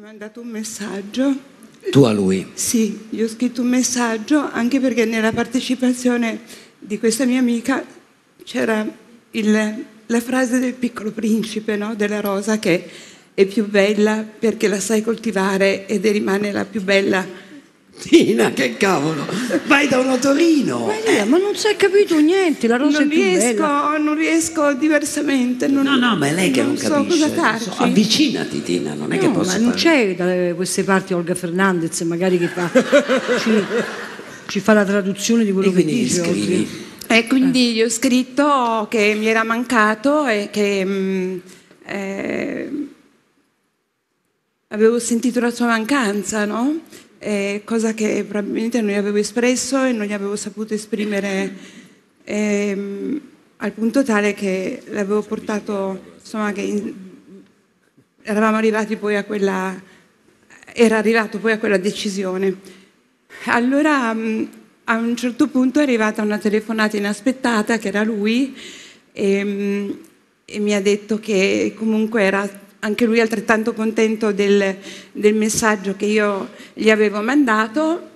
ho mandato un messaggio. Tu a lui? Sì, gli ho scritto un messaggio anche perché nella partecipazione di questa mia amica c'era il- la frase del piccolo principe, no? della rosa, che è più bella perché la sai coltivare ed è- rimane la più bella. Tina, che cavolo! Vai da un otorino! Maria, ma non si è capito niente, la rosa Non è più bella. riesco, non riesco diversamente. Non, No, no, ma è lei che non, so capisce. So- avvicinati, Tina, non è che No, posso ma non c'è da queste parti Olga Fernandez, magari che fa, ci, ci fa la traduzione di quello E che dice. scrivi. E quindi gli ho scritto che mi era mancato e che mm, eh, avevo sentito la sua mancanza, no? Eh, cosa che probabilmente non gli avevo espresso e non gli avevo saputo esprimere ehm, al punto tale che l'avevo portato, insomma, che in- eravamo arrivati poi a quella, era arrivato poi a quella decisione. Allora mh, a un certo punto è arrivata una telefonata inaspettata che era lui e, mh, e mi ha detto che comunque era anche lui altrettanto contento del, del messaggio che io gli avevo mandato